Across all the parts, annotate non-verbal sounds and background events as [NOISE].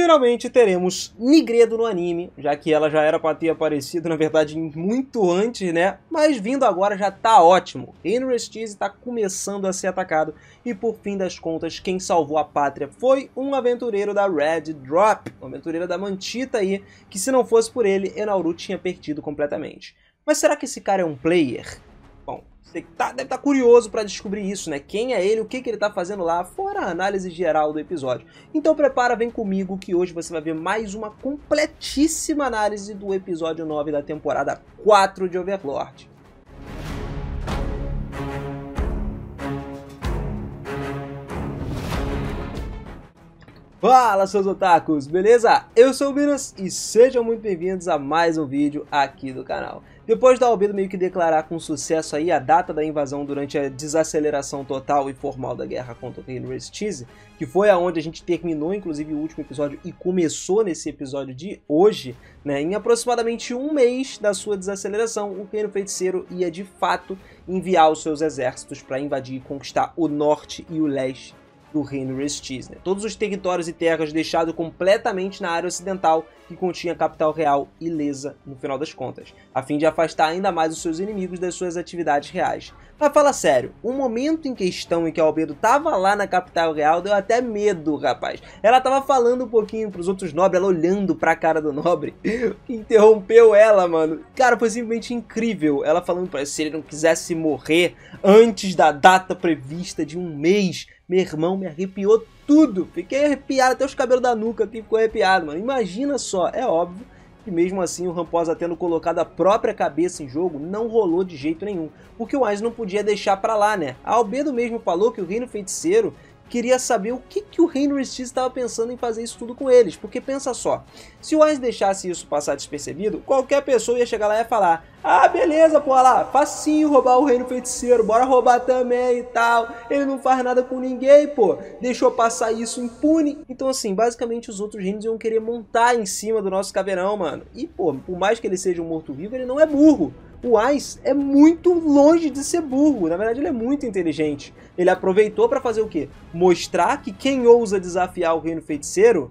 Finalmente teremos Nigredo no anime, já que ela já era para ter aparecido, na verdade, muito antes, né? Mas vindo agora já tá ótimo. Henry Steeze tá começando a ser atacado e por fim das contas, quem salvou a pátria foi um aventureiro da Red Drop, um aventureiro da Mantita aí, que se não fosse por ele, Enauru tinha perdido completamente. Mas será que esse cara é um player? Você tá, deve estar tá curioso para descobrir isso, né? Quem é ele, o que, que ele está fazendo lá, fora a análise geral do episódio. Então prepara, vem comigo que hoje você vai ver mais uma completíssima análise do episódio 9 da temporada 4 de Overlord. Fala seus otakus, beleza? Eu sou o Minas e sejam muito bem-vindos a mais um vídeo aqui do canal. Depois da Albedo meio que declarar com sucesso aí a data da invasão durante a desaceleração total e formal da guerra contra o Reino Restize, que foi aonde a gente terminou inclusive o último episódio e começou nesse episódio de hoje, né, em aproximadamente um mês da sua desaceleração, o Reino Feiticeiro ia de fato enviar os seus exércitos para invadir e conquistar o norte e o leste do reino Restis. Né? Todos os territórios e terras deixados completamente na área ocidental que continha a capital real ilesa no final das contas, a fim de afastar ainda mais os seus inimigos das suas atividades reais. Mas fala sério, o momento em questão em que a Albedo tava lá na capital real deu até medo, rapaz. Ela tava falando um pouquinho pros outros nobres, ela olhando pra cara do nobre, [LAUGHS] que interrompeu ela, mano. Cara, foi simplesmente incrível. Ela falando pra ele, se ele não quisesse morrer antes da data prevista de um mês, meu irmão, me arrepiou tudo. Fiquei arrepiado, até os cabelos da nuca aqui ficou arrepiado, mano. Imagina só, é óbvio que mesmo assim o Ramposa tendo colocado a própria cabeça em jogo, não rolou de jeito nenhum. Porque o Ainz não podia deixar pra lá, né? A Albedo mesmo falou que o Reino Feiticeiro queria saber o que, que o Henry X estava pensando em fazer isso tudo com eles. Porque pensa só, se o Wise deixasse isso passar despercebido, qualquer pessoa ia chegar lá e falar Ah, beleza, pô, lá, facinho roubar o reino feiticeiro, bora roubar também e tal. Ele não faz nada com ninguém, pô. Deixou passar isso impune. Então, assim, basicamente os outros reinos iam querer montar em cima do nosso caveirão, mano. E, pô, por mais que ele seja um morto-vivo, ele não é burro o Ice é muito longe de ser burro. Na verdade, ele é muito inteligente. Ele aproveitou para fazer o quê? Mostrar que quem ousa desafiar o Reino Feiticeiro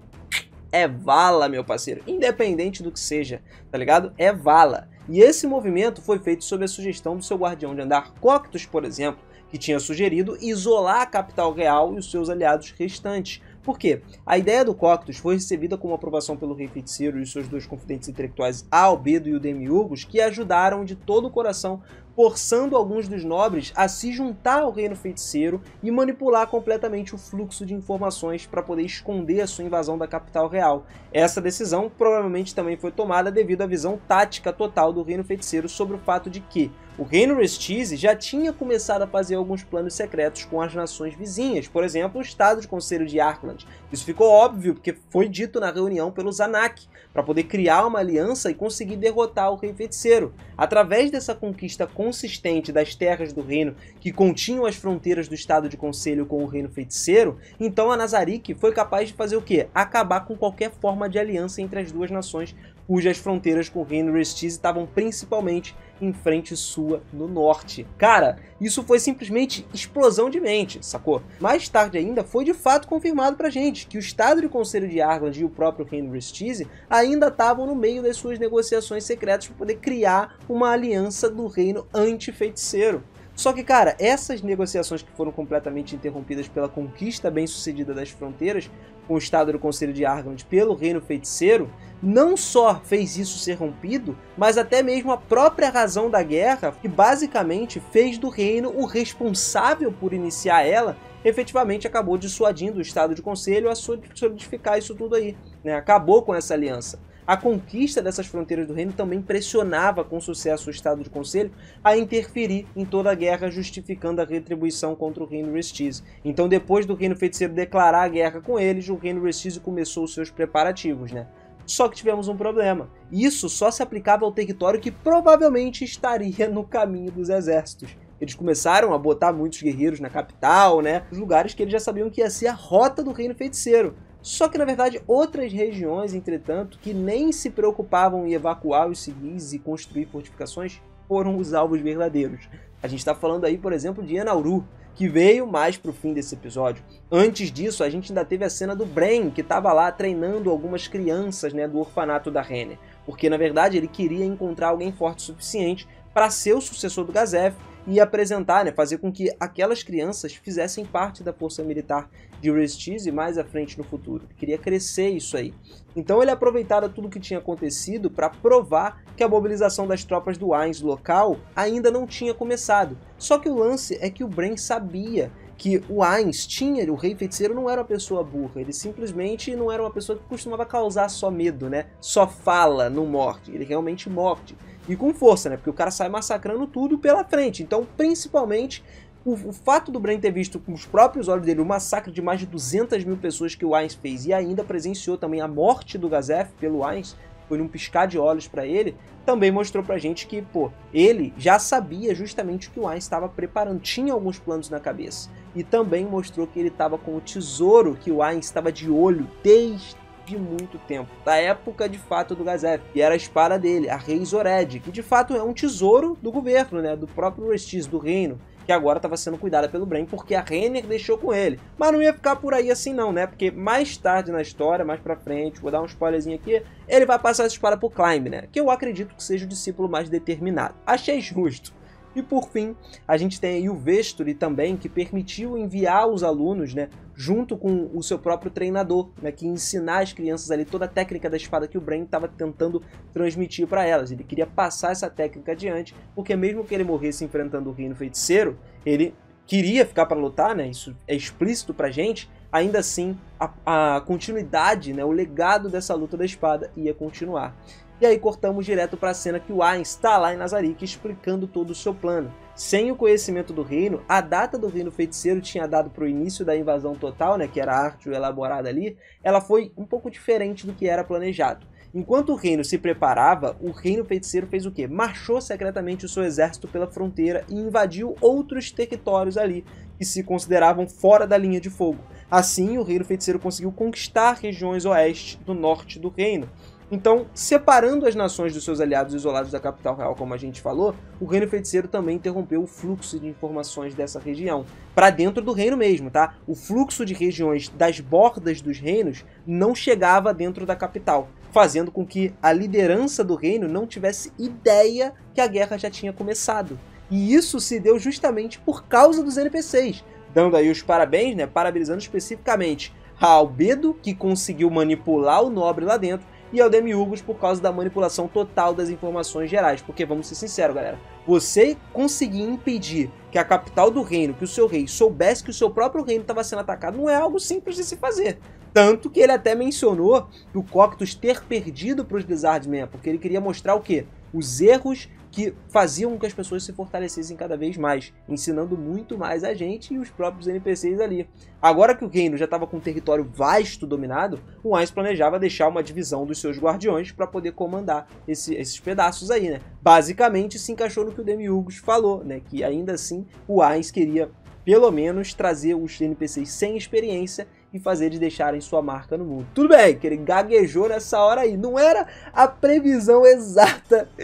é vala, meu parceiro. Independente do que seja, tá ligado? É vala. E esse movimento foi feito sob a sugestão do seu guardião de andar, Coctus, por exemplo, que tinha sugerido isolar a capital real e os seus aliados restantes, por quê? A ideia do Coctus foi recebida com aprovação pelo rei feiticeiro e seus dois confidentes intelectuais Albedo e o Demiurgos, que ajudaram de todo o coração forçando alguns dos nobres a se juntar ao reino feiticeiro e manipular completamente o fluxo de informações para poder esconder a sua invasão da capital real. Essa decisão provavelmente também foi tomada devido à visão tática total do reino feiticeiro sobre o fato de que o reino Restize já tinha começado a fazer alguns planos secretos com as nações vizinhas, por exemplo, o estado de conselho de Arkland. Isso ficou óbvio porque foi dito na reunião pelo Zanak, para poder criar uma aliança e conseguir derrotar o rei feiticeiro. Através dessa conquista consistente das terras do reino que continham as fronteiras do estado de conselho com o reino feiticeiro, então a Nazarick foi capaz de fazer o quê? Acabar com qualquer forma de aliança entre as duas nações cujas fronteiras com o reino Restiz estavam principalmente em frente sua no norte. Cara, isso foi simplesmente explosão de mente, sacou? Mais tarde ainda foi de fato confirmado pra gente que o Estado de Conselho de Argland e o próprio reino Restize ainda estavam no meio das suas negociações secretas para poder criar uma aliança do reino anti-feiticeiro. Só que, cara, essas negociações que foram completamente interrompidas pela conquista bem-sucedida das fronteiras com o Estado do Conselho de Argand pelo Reino Feiticeiro, não só fez isso ser rompido, mas até mesmo a própria razão da guerra, que basicamente fez do reino o responsável por iniciar ela, efetivamente acabou dissuadindo o Estado de Conselho a solidificar isso tudo aí. Né? Acabou com essa aliança. A conquista dessas fronteiras do reino também pressionava com sucesso o Estado de Conselho a interferir em toda a guerra, justificando a retribuição contra o reino Restize. Então, depois do reino feiticeiro declarar a guerra com eles, o reino Restize começou os seus preparativos, né? Só que tivemos um problema. Isso só se aplicava ao território que provavelmente estaria no caminho dos exércitos. Eles começaram a botar muitos guerreiros na capital, né? Os lugares que eles já sabiam que ia ser a rota do reino feiticeiro. Só que na verdade outras regiões, entretanto, que nem se preocupavam em evacuar os civis e construir fortificações, foram os alvos verdadeiros. A gente está falando aí, por exemplo, de Enauru, que veio mais pro fim desse episódio. Antes disso, a gente ainda teve a cena do Bran, que estava lá treinando algumas crianças né, do orfanato da Renner. Porque, na verdade, ele queria encontrar alguém forte o suficiente para ser o sucessor do Gazef e apresentar, né, fazer com que aquelas crianças fizessem parte da força militar de Restiz mais à frente no futuro. Ele queria crescer isso aí. Então ele aproveitava tudo o que tinha acontecido para provar que a mobilização das tropas do Ainz local ainda não tinha começado. Só que o lance é que o Bran sabia que o Ainz tinha, o rei feiticeiro não era uma pessoa burra, ele simplesmente não era uma pessoa que costumava causar só medo, né? Só fala, não morte, ele realmente morte. E com força, né? Porque o cara sai massacrando tudo pela frente. Então, principalmente, o, o, fato do Bran ter visto com os próprios olhos dele o massacre de mais de 200 mil pessoas que o Ainz fez e ainda presenciou também a morte do Gazef pelo Ainz, foi num piscar de olhos para ele, também mostrou pra gente que, pô, ele já sabia justamente o que o Ainz estava preparando, tinha alguns planos na cabeça. E também mostrou que ele estava com o tesouro que o Ainz estava de olho desde de muito tempo, da época de fato do Gazef, e era a espada dele, a Rei Zored, que de fato é um tesouro do governo, né, do próprio Restiz, do reino, que agora estava sendo cuidada pelo Bran, porque a Renner deixou com ele. Mas não ia ficar por aí assim não, né? Porque mais tarde na história, mais pra frente, vou dar um spoilerzinho aqui, ele vai passar essa espada pro Climb, né? Que eu acredito que seja o discípulo mais determinado. Achei justo. E por fim, a gente tem aí o Vesturi também, que permitiu enviar os alunos, né, junto com o seu próprio treinador, né, que ensinar as crianças ali toda a técnica da espada que o Brain estava tentando transmitir para elas. Ele queria passar essa técnica adiante, porque mesmo que ele morresse enfrentando o reino feiticeiro, ele queria ficar para lutar, né? Isso é explícito pra gente. Ainda assim, a, a continuidade, né, o legado dessa luta da espada ia continuar. E aí cortamos direto para a cena que o Ain está lá em Nazarick explicando todo o seu plano. Sem o conhecimento do reino, a data do reino feiticeiro tinha dado para o início da invasão total, né, que era a arte elaborada ali, ela foi um pouco diferente do que era planejado. Enquanto o reino se preparava, o reino feiticeiro fez o quê? Marchou secretamente o seu exército pela fronteira e invadiu outros territórios ali, que se consideravam fora da linha de fogo. Assim, o reino feiticeiro conseguiu conquistar regiões oeste do norte do reino, então, separando as nações dos seus aliados isolados da capital real, como a gente falou, o Reino Feiticeiro também interrompeu o fluxo de informações dessa região, para dentro do reino mesmo, tá? O fluxo de regiões das bordas dos reinos não chegava dentro da capital, fazendo com que a liderança do reino não tivesse ideia que a guerra já tinha começado. E isso se deu justamente por causa dos NPCs, dando aí os parabéns, né, parabenizando especificamente a Albedo, que conseguiu manipular o nobre lá dentro, e ao Demiurgos por causa da manipulação total das informações gerais. Porque vamos ser sinceros, galera, você conseguir impedir que a capital do reino, que o seu rei soubesse que o seu próprio reino estava sendo atacado, não é algo simples de se fazer. Tanto que ele até mencionou o Coctus ter perdido para os Blizzardmen, porque ele queria mostrar o quê? Os erros que faziam com que as pessoas se fortalecessem cada vez mais, ensinando muito mais a gente e os próprios NPCs ali. Agora que o reino já estava com um território vasto dominado, o Ainz planejava deixar uma divisão dos seus guardiões para poder comandar esse, esses pedaços aí, né? Basicamente se encaixou no que o Demiurgos falou, né? Que ainda assim o Ainz queria pelo menos trazer os NPCs sem experiência e fazer eles deixarem sua marca no mundo. Tudo bem, que ele gaguejou nessa hora aí. Não era a previsão exata [LAUGHS]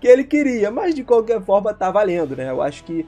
que ele queria, mas de qualquer forma tá valendo, né? Eu acho que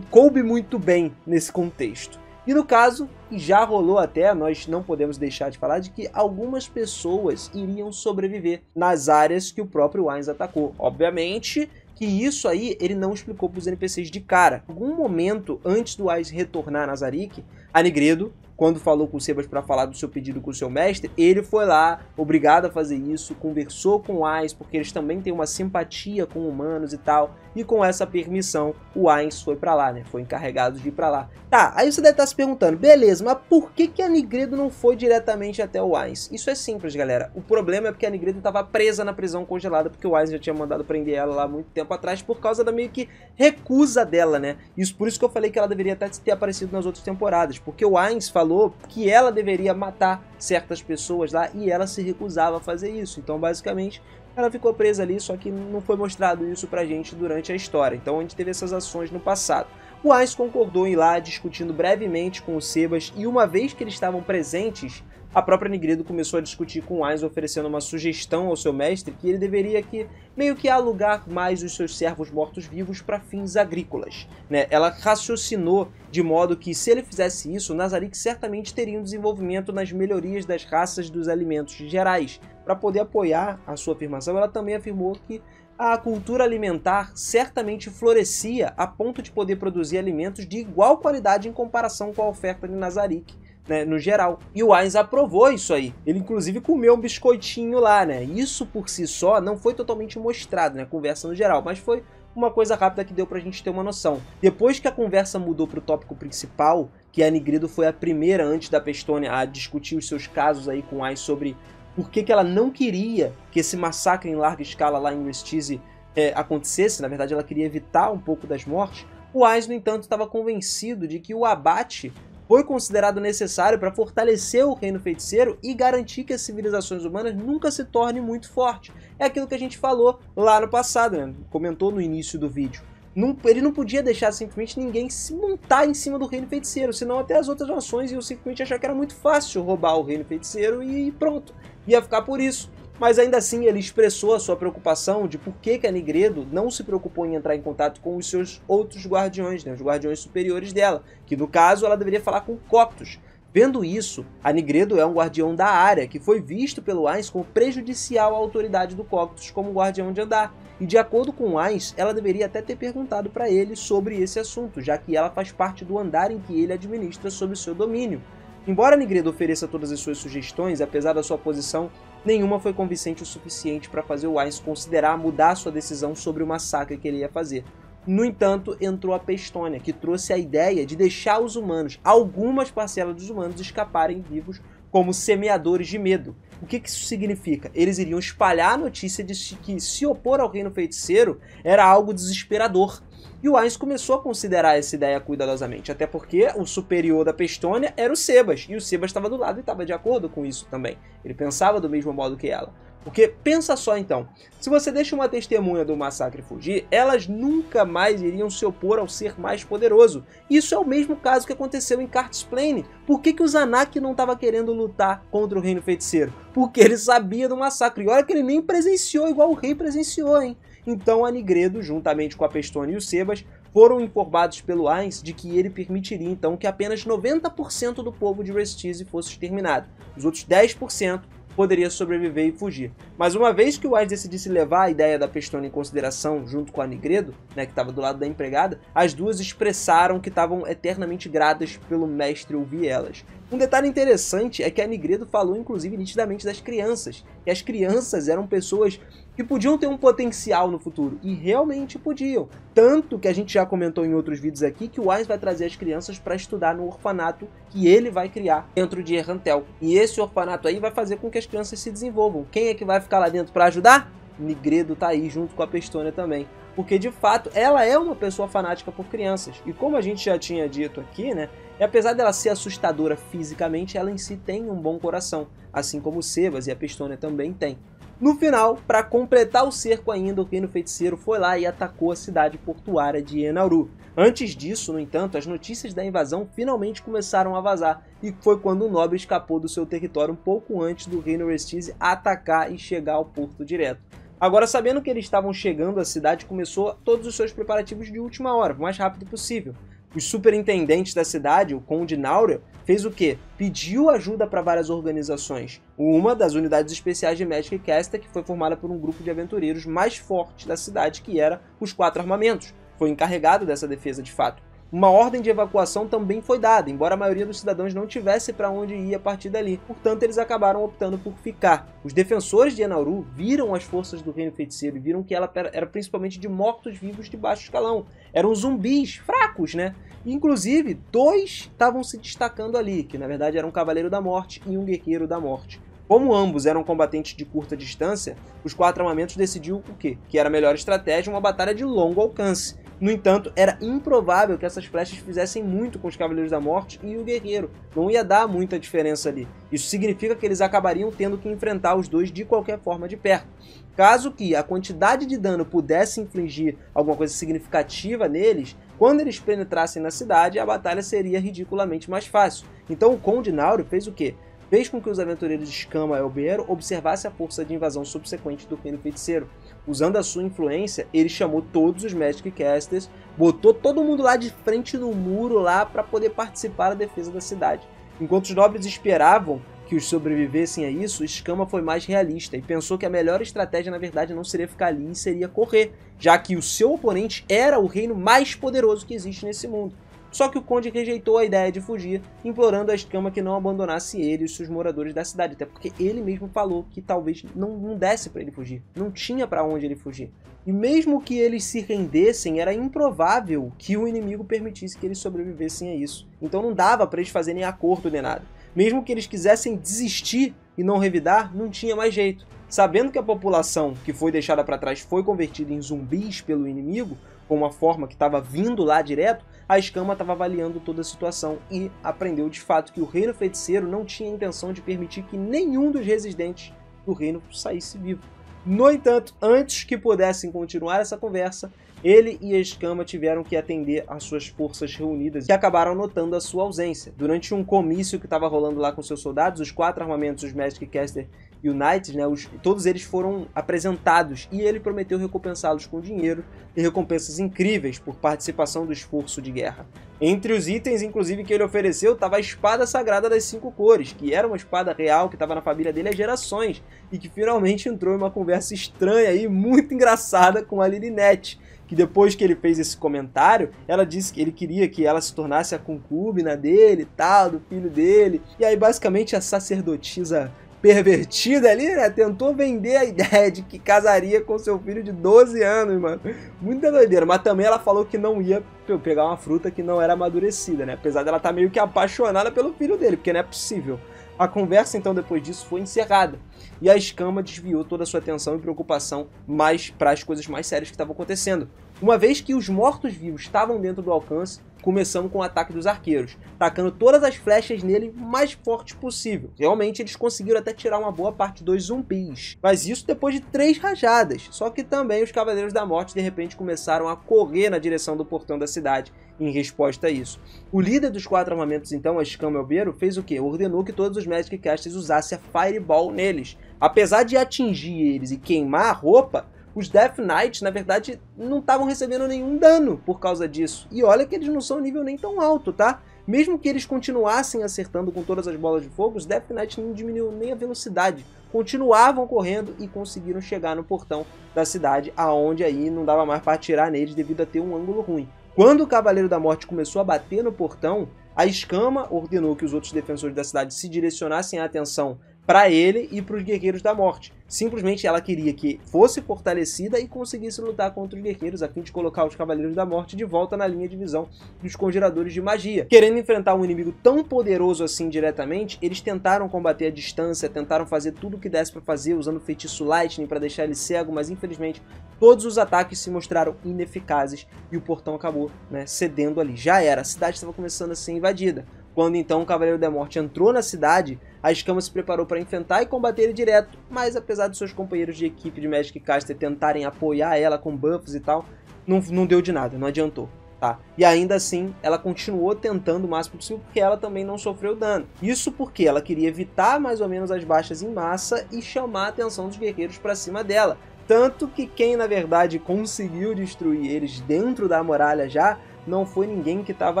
coube muito bem nesse contexto. E no caso, já rolou até, nós não podemos deixar de falar de que algumas pessoas iriam sobreviver nas áreas que o próprio Wines atacou. Obviamente que isso aí ele não explicou para os NPCs de cara. Algum momento antes do Wise retornar a Nazarick, a Negredo quando falou com o Sebas para falar do seu pedido com o seu mestre, ele foi lá, obrigado a fazer isso, conversou com o Ainz, porque eles também têm uma simpatia com humanos e tal, e com essa permissão, o Ainz foi para lá, né? Foi encarregado de ir para lá. Tá, aí você deve estar tá se perguntando, beleza, mas por que, que a Nigredo não foi diretamente até o Ainz? Isso é simples, galera. O problema é porque a Nigredo estava presa na prisão congelada, porque o Ainz já tinha mandado prender ela lá muito tempo atrás, por causa da meio que recusa dela, né? Isso por isso que eu falei que ela deveria até ter aparecido nas outras temporadas, porque o Ainz falou que ela deveria matar certas pessoas lá e ela se recusava a fazer isso. Então, basicamente, ela ficou presa ali, só que não foi mostrado isso pra gente durante a história. Então, a gente teve essas ações no passado. O Ice concordou em ir lá discutindo brevemente com o Sebas e uma vez que eles estavam presentes a própria Nigredo começou a discutir com Ainz, oferecendo uma sugestão ao seu mestre que ele deveria que meio que alugar mais os seus servos mortos-vivos para fins agrícolas. Né? Ela raciocinou de modo que, se ele fizesse isso, Nazarick certamente teria um desenvolvimento nas melhorias das raças dos alimentos gerais. Para poder apoiar a sua afirmação, ela também afirmou que a cultura alimentar certamente florescia a ponto de poder produzir alimentos de igual qualidade em comparação com a oferta de Nazarick. Né, no geral. E o Ainz aprovou isso aí. Ele inclusive comeu um biscoitinho lá, né? Isso por si só não foi totalmente mostrado, né? Conversa no geral, mas foi uma coisa rápida que deu pra gente ter uma noção. Depois que a conversa mudou pro tópico principal, que a Nigrido foi a primeira antes da Pestônia a discutir os seus casos aí com Ainz sobre por que, que ela não queria que esse massacre em larga escala lá em Restize é, acontecesse, na verdade ela queria evitar um pouco das mortes, o Ais, no entanto, estava convencido de que o abate foi considerado necessário para fortalecer o reino feiticeiro e garantir que as civilizações humanas nunca se tornem muito fortes. É aquilo que a gente falou lá no passado, né? comentou no início do vídeo. Não, ele não podia deixar simplesmente ninguém se montar em cima do reino feiticeiro, senão até as outras nações iam simplesmente achar que era muito fácil roubar o reino feiticeiro e pronto ia ficar por isso. Mas ainda assim ele expressou a sua preocupação de por que, a Nigredo não se preocupou em entrar em contato com os seus outros guardiões, né, os guardiões superiores dela, que no caso ela deveria falar com Coctus. Vendo isso, a Nigredo é um guardião da área que foi visto pelo Ainz como prejudicial à autoridade do Coctus como guardião de andar. E de acordo com Ainz, ela deveria até ter perguntado para ele sobre esse assunto, já que ela faz parte do andar em que ele administra sob seu domínio. Embora Nigredo ofereça todas as suas sugestões, apesar da sua posição, nenhuma foi convincente o suficiente para fazer o Ainz considerar mudar sua decisão sobre o massacre que ele ia fazer. No entanto, entrou a Pestônia, que trouxe a ideia de deixar os humanos, algumas parcelas dos humanos, escaparem vivos como semeadores de medo. O que, que isso significa? Eles iriam espalhar a notícia de que se opor ao reino feiticeiro era algo desesperador e o Ainz começou a considerar essa ideia cuidadosamente, até porque o superior da Pestônia era o Sebas, e o Sebas estava do lado e estava de acordo com isso também. Ele pensava do mesmo modo que ela. Porque pensa só então, se você deixa uma testemunha do massacre fugir, elas nunca mais iriam se opor ao ser mais poderoso. Isso é o mesmo caso que aconteceu em Cartes Plane. Por que, que o Zanak não estava querendo lutar contra o Reino Feiticeiro? Porque ele sabia do massacre. E olha que ele nem presenciou igual o rei presenciou, hein? Então a Nigredo, juntamente com a Pestone e o Sebas, foram informados pelo Ainz de que ele permitiria então que apenas 90% do povo de Restize fosse exterminado. Os outros 10% poderia sobreviver e fugir. Mas uma vez que o Wise decidisse levar a ideia da Pestona em consideração junto com a Nigredo, né, que estava do lado da empregada, as duas expressaram que estavam eternamente gratas pelo mestre ouvir elas. Um detalhe interessante é que a Nigredo falou inclusive nitidamente das crianças, e as crianças eram pessoas que podiam ter um potencial no futuro, e realmente podiam. Tanto que a gente já comentou em outros vídeos aqui que o Wise vai trazer as crianças para estudar no orfanato que ele vai criar dentro de Errantel. E esse orfanato aí vai fazer com que as crianças se desenvolvam. Quem é que vai ficar lá dentro para ajudar? Nigredo tá aí junto com a Pestônia também. Porque de fato ela é uma pessoa fanática por crianças. E como a gente já tinha dito aqui, né? E apesar dela ser assustadora fisicamente, ela em si tem um bom coração. Assim como o Sebas e a Pestônia também tem. No final, para completar o cerco ainda, o reino feiticeiro foi lá e atacou a cidade portuária de Enauru. Antes disso, no entanto, as notícias da invasão finalmente começaram a vazar, e foi quando o nobre escapou do seu território um pouco antes do reino Restize atacar e chegar ao porto direto. Agora, sabendo que eles estavam chegando, a cidade começou todos os seus preparativos de última hora, o mais rápido possível. Os superintendentes da cidade, o Conde Náurea, fez o quê? Pediu ajuda para várias organizações. Uma das unidades especiais de Magic Caster, que foi formada por um grupo de aventureiros mais forte da cidade, que era os Quatro Armamentos. Foi encarregado dessa defesa de fato. Uma ordem de evacuação também foi dada, embora a maioria dos cidadãos não tivesse para onde ir a partir dali. Portanto, eles acabaram optando por ficar. Os defensores de Enauru viram as forças do Reino Feiticeiro e viram que ela era principalmente de mortos-vivos de baixo escalão. Eram zumbis fracos, né? Inclusive, dois estavam se destacando ali, que na verdade eram um Cavaleiro da Morte e um Guerreiro da Morte. Como ambos eram combatentes de curta distância, os quatro armamentos decidiu o quê? Que era a melhor estratégia uma batalha de longo alcance. No entanto, era improvável que essas flechas fizessem muito com os Cavaleiros da Morte e o Guerreiro. Não ia dar muita diferença ali. Isso significa que eles acabariam tendo que enfrentar os dois de qualquer forma de perto. Caso que a quantidade de dano pudesse infligir alguma coisa significativa neles, quando eles penetrassem na cidade, a batalha seria ridiculamente mais fácil. Então o Conde Nauro fez o quê? fez com que os aventureiros de Escama Elbero observassem a força de invasão subsequente do Reino Feiticeiro. Usando a sua influência, ele chamou todos os Magic Casters, botou todo mundo lá de frente no muro lá para poder participar da defesa da cidade. Enquanto os nobres esperavam que os sobrevivessem a isso, Escama foi mais realista e pensou que a melhor estratégia na verdade não seria ficar ali e seria correr, já que o seu oponente era o reino mais poderoso que existe nesse mundo. Só que o conde rejeitou a ideia de fugir, implorando a escama que não abandonasse ele e seus moradores da cidade, até porque ele mesmo falou que talvez não, não desse para ele fugir, não tinha para onde ele fugir. E mesmo que eles se rendessem, era improvável que o inimigo permitisse que eles sobrevivessem a isso. Então não dava para eles fazerem acordo nem nada. Mesmo que eles quisessem desistir e não revidar, não tinha mais jeito. Sabendo que a população que foi deixada para trás foi convertida em zumbis pelo inimigo, com uma forma que estava vindo lá direto, a escama estava avaliando toda a situação e aprendeu de fato que o reino feiticeiro não tinha intenção de permitir que nenhum dos residentes do reino saísse vivo. No entanto, antes que pudessem continuar essa conversa, ele e a escama tiveram que atender às suas forças reunidas e acabaram notando a sua ausência. Durante um comício que estava rolando lá com seus soldados, os quatro armamentos, os Magic Caster United, né, os, todos eles foram apresentados e ele prometeu recompensá-los com dinheiro e recompensas incríveis por participação do esforço de guerra. Entre os itens, inclusive, que ele ofereceu, estava a espada sagrada das cinco cores, que era uma espada real que estava na família dele há gerações e que finalmente entrou em uma conversa estranha e muito engraçada com a Lilinette, que depois que ele fez esse comentário, ela disse que ele queria que ela se tornasse a concubina dele tal, do filho dele. E aí, basicamente, a sacerdotisa pervertida ali, né? Tentou vender a ideia de que casaria com seu filho de 12 anos, mano. Muita doideira. Mas também ela falou que não ia pegar uma fruta que não era amadurecida, né? Apesar dela estar tá meio que apaixonada pelo filho dele, porque não é possível. A conversa, então, depois disso foi encerrada. E a escama desviou toda a sua atenção e preocupação mais para as coisas mais sérias que estavam acontecendo. Uma vez que os mortos-vivos estavam dentro do alcance, começamos com o ataque dos arqueiros, tacando todas as flechas nele mais forte possível. Realmente eles conseguiram até tirar uma boa parte dos zumbis, mas isso depois de três rajadas. Só que também os Cavaleiros da Morte de repente começaram a correr na direção do portão da cidade em resposta a isso. O líder dos quatro armamentos, então, a Escama fez o que? Ordenou que todos os Magic Casters usassem a Fireball neles. Apesar de atingir eles e queimar a roupa, os Death Knights, na verdade, não estavam recebendo nenhum dano por causa disso. E olha que eles não são nível nem tão alto, tá? Mesmo que eles continuassem acertando com todas as bolas de fogo, os Death Knights não diminuíram nem a velocidade. Continuavam correndo e conseguiram chegar no portão da cidade, aonde aí não dava mais para atirar neles devido a ter um ângulo ruim. Quando o Cavaleiro da Morte começou a bater no portão, a escama ordenou que os outros defensores da cidade se direcionassem a atenção para ele e para os Guerreiros da Morte. Simplesmente ela queria que fosse fortalecida e conseguisse lutar contra os guerreiros a fim de colocar os Cavaleiros da Morte de volta na linha de visão dos Congeradores de Magia. Querendo enfrentar um inimigo tão poderoso assim diretamente, eles tentaram combater a distância, tentaram fazer tudo o que desse para fazer, usando feitiço Lightning para deixar ele cego, mas infelizmente todos os ataques se mostraram ineficazes e o portão acabou né, cedendo ali. Já era, a cidade estava começando a ser invadida. Quando então o Cavaleiro da Morte entrou na cidade, a escama se preparou para enfrentar e combater ele direto, mas apesar de seus companheiros de equipe de Magic Caster tentarem apoiar ela com buffs e tal, não, não deu de nada, não adiantou. Tá? E ainda assim, ela continuou tentando o máximo possível porque ela também não sofreu dano. Isso porque ela queria evitar mais ou menos as baixas em massa e chamar a atenção dos guerreiros para cima dela. Tanto que quem na verdade conseguiu destruir eles dentro da muralha já não foi ninguém que estava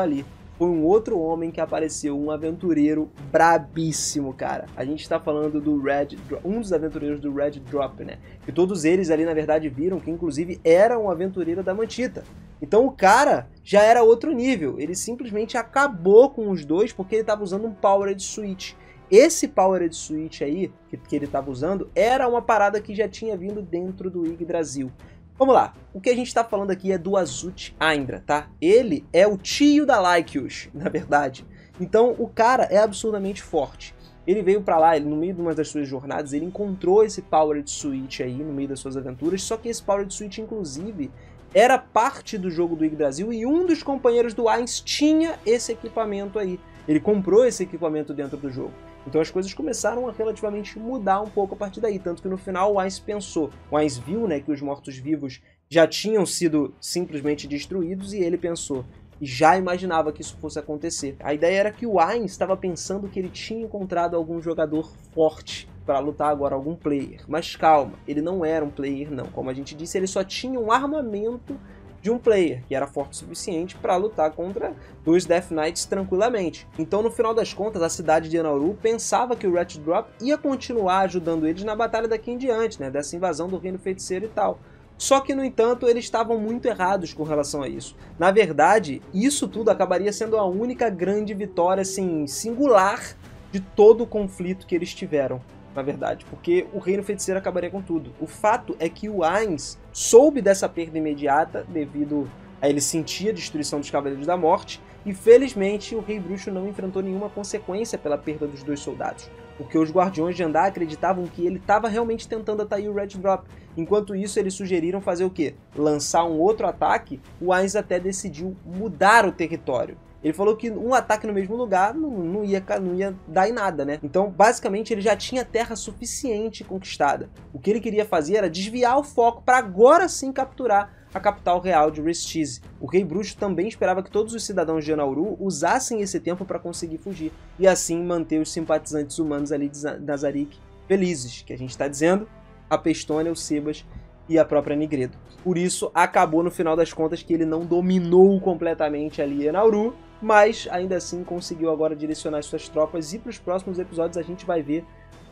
ali foi um outro homem que apareceu, um aventureiro brabíssimo, cara. A gente tá falando do Red, um dos aventureiros do Red Drop, né? Que todos eles ali, na verdade, viram que inclusive era um aventureiro da Mantita. Então o cara já era outro nível. Ele simplesmente acabou com os dois porque ele tava usando um Powered Switch. Esse Powered Switch aí, que, que ele estava usando, era uma parada que já tinha vindo dentro do Yggdrasil. Vamos lá, o que a gente está falando aqui é do Azut Aindra, tá? Ele é o tio da Lycius, [LAUGHS] na verdade. Então o cara é absurdamente forte. Ele veio para lá, ele, no meio de uma das suas jornadas, ele encontrou esse Powered Switch aí, no meio das suas aventuras, só que esse Powered Switch, inclusive, era parte do jogo do Yggdrasil e um dos companheiros do Ainz tinha esse equipamento aí. Ele comprou esse equipamento dentro do jogo. Então as coisas começaram a relativamente mudar um pouco a partir daí, tanto que no final o Ainz pensou, o Ainz viu né, que os mortos-vivos já tinham sido simplesmente destruídos e ele pensou, e já imaginava que isso fosse acontecer. A ideia era que o Ainz estava pensando que ele tinha encontrado algum jogador forte para lutar agora algum player. Mas calma, ele não era um player não. Como a gente disse, ele só tinha um armamento de um player que era forte o suficiente para lutar contra dois Death Knights tranquilamente. Então, no final das contas, a cidade de Anauru pensava que o Ratchet Drop ia continuar ajudando eles na batalha daqui em diante, né, dessa invasão do Reino Feiticeiro e tal. Só que, no entanto, eles estavam muito errados com relação a isso. Na verdade, isso tudo acabaria sendo a única grande vitória assim, singular de todo o conflito que eles tiveram na verdade, porque o Reino Feiticeiro acabaria com tudo. O fato é que o Ainz soube dessa perda imediata devido a ele sentir a destruição dos Cavaleiros da Morte, e felizmente o Rei Bruxo não enfrentou nenhuma consequência pela perda dos dois soldados, porque os Guardiões de Andar acreditavam que ele estava realmente tentando atrair o Red Drop. Enquanto isso, eles sugeriram fazer o quê? Lançar um outro ataque. O Ainz até decidiu mudar o território. Ele falou que um ataque no mesmo lugar não, não, ia, não ia dar em nada, né? Então, basicamente, ele já tinha terra suficiente conquistada. O que ele queria fazer era desviar o foco para agora sim capturar a capital real de Restize. O rei bruxo também esperava que todos os cidadãos de Anauru usassem esse tempo para conseguir fugir e assim manter os simpatizantes humanos ali de Nazarik felizes, que a gente está dizendo, a Pestônia, o Sebas e a própria Nigredo. Por isso, acabou no final das contas que ele não dominou completamente ali Enauru, mas ainda assim conseguiu agora direcionar suas tropas e para os próximos episódios a gente vai ver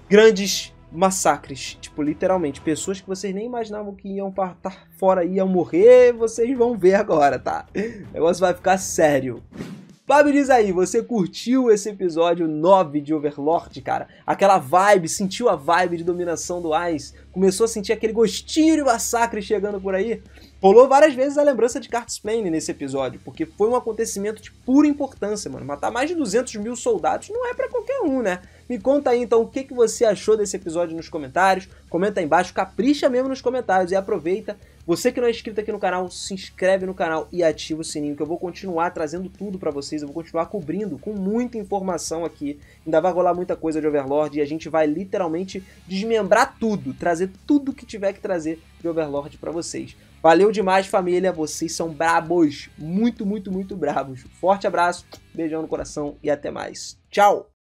grandes massacres, tipo, literalmente, pessoas que vocês nem imaginavam que iam estar fora, iam morrer, vocês vão ver agora, tá? [LAUGHS] O negócio vai ficar sério. Babi, diz aí, você curtiu esse episódio 9 de Overlord, cara? Aquela vibe, sentiu a vibe de dominação do Ice? Começou a sentir aquele gostinho de massacre chegando por aí? Rolou várias vezes a lembrança de Cartsplane nesse episódio, porque foi um acontecimento de pura importância, mano. Matar mais de 200 mil soldados não é para qualquer um, né? Me conta aí então o que, que você achou desse episódio nos comentários. Comenta aí embaixo, capricha mesmo nos comentários e aproveita você que não é inscrito aqui no canal, se inscreve no canal e ativa o sininho, que eu vou continuar trazendo tudo para vocês, eu vou continuar cobrindo com muita informação aqui. Ainda vai rolar muita coisa de Overlord e a gente vai literalmente desmembrar tudo, trazer tudo que tiver que trazer de Overlord para vocês. Valeu demais, família, vocês são brabos, muito, muito, muito brabos. Forte abraço, beijão no coração e até mais. Tchau!